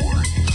one.